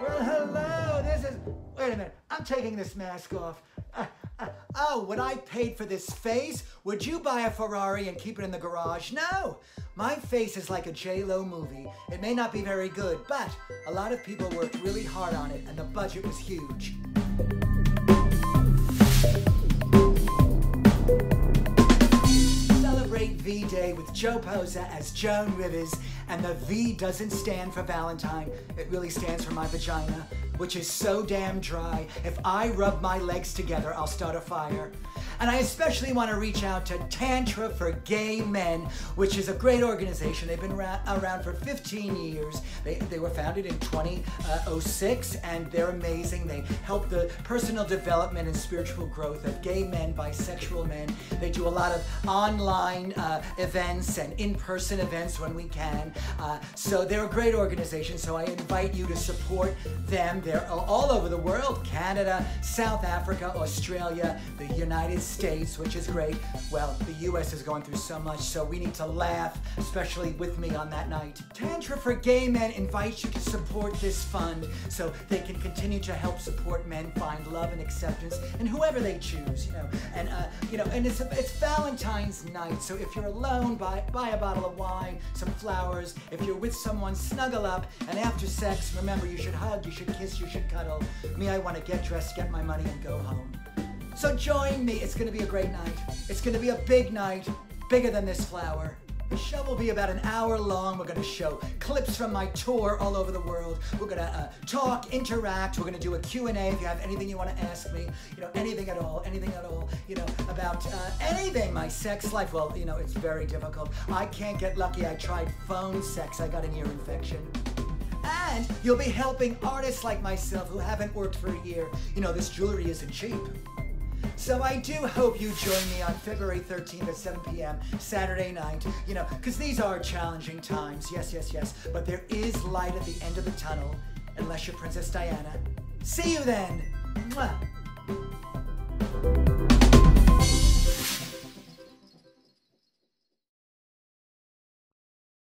Well, hello. This is. Wait a minute. I'm taking this mask off. Uh, uh, oh, what I paid for this face? Would you buy a Ferrari and keep it in the garage? No. My face is like a J-Lo movie. It may not be very good, but a lot of people worked really hard on it, and the budget was huge. V-Day with Joe Posa as Joan Rivers, and the V doesn't stand for Valentine. It really stands for my vagina, which is so damn dry. If I rub my legs together, I'll start a fire. And I especially want to reach out to Tantra for Gay Men, which is a great organization. They've been ra- around for 15 years. They, they were founded in 2006, and they're amazing. They help the personal development and spiritual growth of gay men, bisexual men. They do a lot of online uh, events and in person events when we can. Uh, so they're a great organization, so I invite you to support them. They're all over the world Canada, South Africa, Australia, the United States, which is great. Well, the US is going through so much, so we need to laugh, especially with me on that night. Tantra for Gay Men invites you to support this fund so they can continue to help support men find love and acceptance and whoever they choose, you know. And uh, you know, and it's it's Valentine's night, so if you're alone, buy buy a bottle of wine, some flowers. If you're with someone, snuggle up. And after sex, remember you should hug, you should you should cuddle. Me, I want to get dressed, get my money, and go home. So join me. It's going to be a great night. It's going to be a big night, bigger than this flower. The show will be about an hour long. We're going to show clips from my tour all over the world. We're going to uh, talk, interact. We're going to do a Q&A if you have anything you want to ask me. You know, anything at all, anything at all. You know, about uh, anything. My sex life. Well, you know, it's very difficult. I can't get lucky. I tried phone sex. I got an ear infection. And you'll be helping artists like myself who haven't worked for a year. You know, this jewelry isn't cheap. So I do hope you join me on February 13th at 7 p.m. Saturday night. You know, because these are challenging times. Yes, yes, yes. But there is light at the end of the tunnel, unless you're Princess Diana. See you then. Mwah.